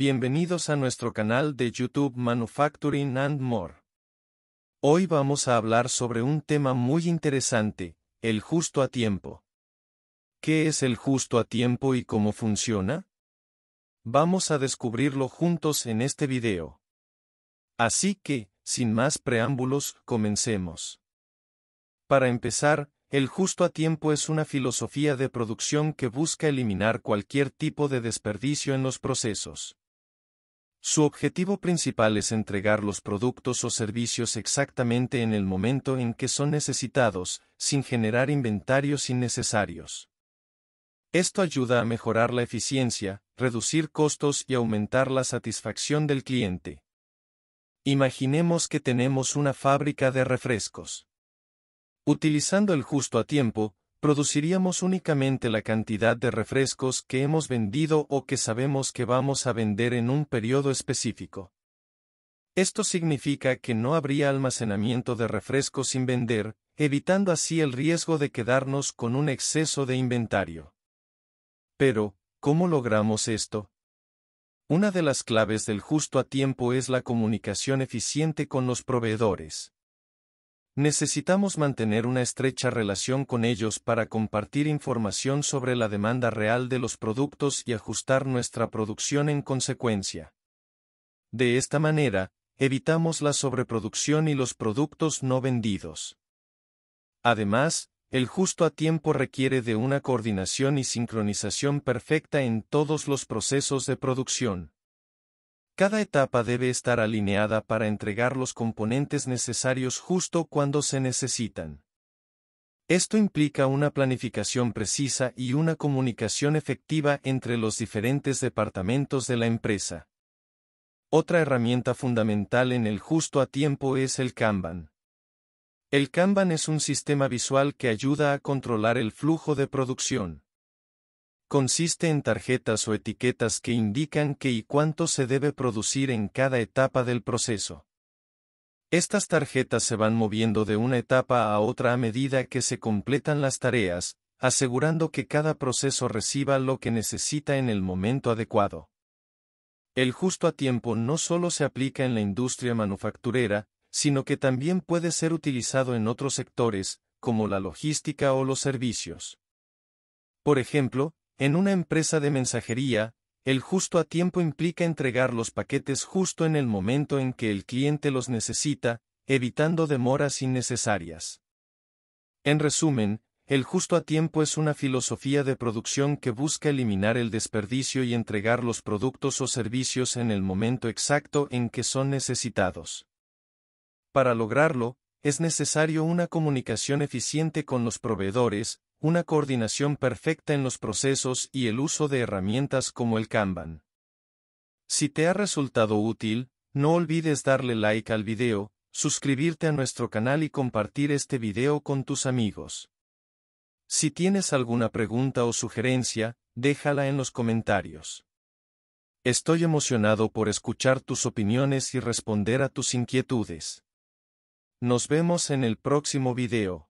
Bienvenidos a nuestro canal de YouTube Manufacturing and More. Hoy vamos a hablar sobre un tema muy interesante, el justo a tiempo. ¿Qué es el justo a tiempo y cómo funciona? Vamos a descubrirlo juntos en este video. Así que, sin más preámbulos, comencemos. Para empezar, el justo a tiempo es una filosofía de producción que busca eliminar cualquier tipo de desperdicio en los procesos. Su objetivo principal es entregar los productos o servicios exactamente en el momento en que son necesitados, sin generar inventarios innecesarios. Esto ayuda a mejorar la eficiencia, reducir costos y aumentar la satisfacción del cliente. Imaginemos que tenemos una fábrica de refrescos. Utilizando el justo a tiempo, produciríamos únicamente la cantidad de refrescos que hemos vendido o que sabemos que vamos a vender en un periodo específico. Esto significa que no habría almacenamiento de refrescos sin vender, evitando así el riesgo de quedarnos con un exceso de inventario. Pero, ¿cómo logramos esto? Una de las claves del justo a tiempo es la comunicación eficiente con los proveedores. Necesitamos mantener una estrecha relación con ellos para compartir información sobre la demanda real de los productos y ajustar nuestra producción en consecuencia. De esta manera, evitamos la sobreproducción y los productos no vendidos. Además, el justo a tiempo requiere de una coordinación y sincronización perfecta en todos los procesos de producción. Cada etapa debe estar alineada para entregar los componentes necesarios justo cuando se necesitan. Esto implica una planificación precisa y una comunicación efectiva entre los diferentes departamentos de la empresa. Otra herramienta fundamental en el justo a tiempo es el Kanban. El Kanban es un sistema visual que ayuda a controlar el flujo de producción consiste en tarjetas o etiquetas que indican qué y cuánto se debe producir en cada etapa del proceso. Estas tarjetas se van moviendo de una etapa a otra a medida que se completan las tareas, asegurando que cada proceso reciba lo que necesita en el momento adecuado. El justo a tiempo no solo se aplica en la industria manufacturera, sino que también puede ser utilizado en otros sectores, como la logística o los servicios. Por ejemplo, en una empresa de mensajería, el justo a tiempo implica entregar los paquetes justo en el momento en que el cliente los necesita, evitando demoras innecesarias. En resumen, el justo a tiempo es una filosofía de producción que busca eliminar el desperdicio y entregar los productos o servicios en el momento exacto en que son necesitados. Para lograrlo, es necesario una comunicación eficiente con los proveedores, una coordinación perfecta en los procesos y el uso de herramientas como el Kanban. Si te ha resultado útil, no olvides darle like al video, suscribirte a nuestro canal y compartir este video con tus amigos. Si tienes alguna pregunta o sugerencia, déjala en los comentarios. Estoy emocionado por escuchar tus opiniones y responder a tus inquietudes. Nos vemos en el próximo video.